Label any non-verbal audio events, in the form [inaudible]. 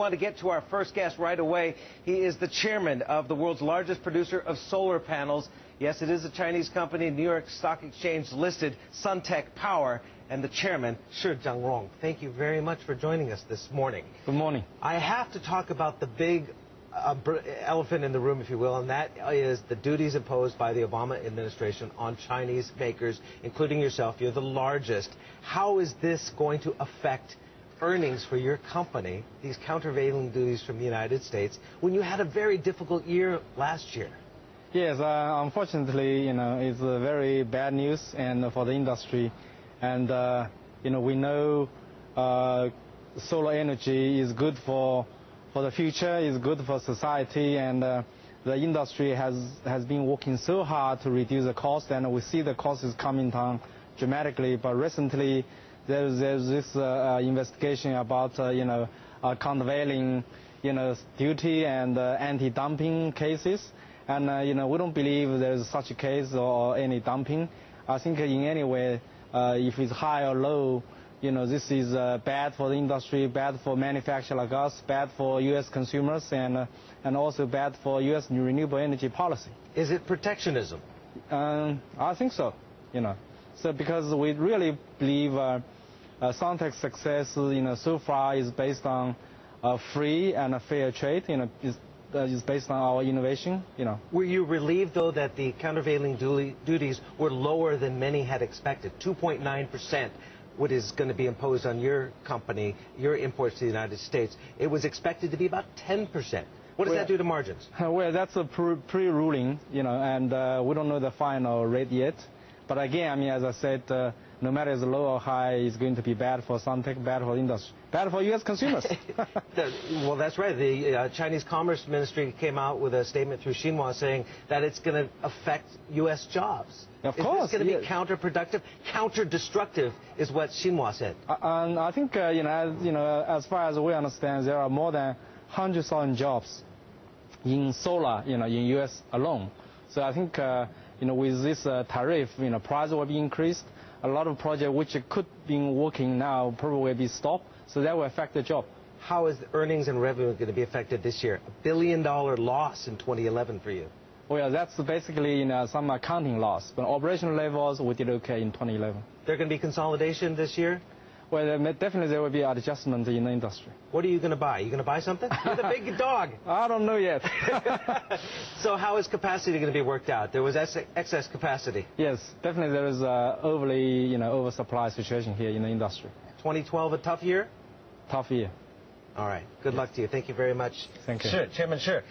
want to get to our first guest right away. He is the chairman of the world's largest producer of solar panels. Yes, it is a Chinese company, New York Stock Exchange listed, Suntech Power, and the chairman, Shi Zhengrong. Thank you very much for joining us this morning. Good morning. I have to talk about the big uh, elephant in the room, if you will, and that is the duties imposed by the Obama administration on Chinese makers, including yourself. You're the largest. How is this going to affect earnings for your company, these countervailing duties from the United States, when you had a very difficult year last year? Yes, uh, unfortunately, you know, it's uh, very bad news and for the industry. And, uh, you know, we know uh, solar energy is good for, for the future, is good for society, and uh, the industry has, has been working so hard to reduce the cost, and we see the cost is coming down dramatically. But recently, there's, there's this uh, uh, investigation about, uh, you know, countervailing, you know, duty and anti-dumping cases. And, you know, we don't believe there's such a case or any dumping. I think in any way, if it's high or low, you know, this is uh, bad for the industry, bad for manufacturers like us, bad for U.S. consumers, and, uh, and also bad for U.S. renewable energy policy. Is it protectionism? Um, I think so, you know. So because we really believe uh, uh, success, you know, so far is based on uh, free and fair trade, you know, is, uh, is based on our innovation, you know. Were you relieved, though, that the countervailing duties were lower than many had expected, 2.9 percent? what is going to be imposed on your company, your imports to the United States, it was expected to be about 10%. What does well, that do to margins? [laughs] Well, that's a pre-ruling, you know, and uh, we don't know the final rate yet. But again, I mean, as I said, uh, no matter it's low or high, it's going to be bad for Suntech, bad for industry, bad for U.S. consumers. [laughs] well, that's right. The uh, Chinese Commerce Ministry came out with a statement through Xinhua saying that it's going to affect U.S. jobs. Of is course. Is going to be counterproductive? Counter-destructive is what Xinhua said. Uh, and I think, uh, you, know, as, you know, as far as we understand, there are more than 100,000 jobs in solar, you know, in U.S. alone. So I think uh, you know, with this uh, tariff, you know, price will be increased. A lot of projects which could be working now probably will be stopped, so that will affect the job. How is earnings and revenue going to be affected this year? A billion dollar loss in 2011 for you. Well, that's basically you know, some accounting loss. But operational levels, we did okay in 2011. There going to be consolidation this year? Well, definitely there will be adjustment in the industry. What are you going to buy? Are you going to buy something? [laughs] You're the big dog. I don't know yet. [laughs] so how is capacity going to be worked out? There was excess capacity. Yes, definitely there is a overly, you know, oversupply situation here in the industry. 2012 a tough year? Tough year. All right. Good yes. luck to you. Thank you very much. Thank you. Sure, Chairman, sure.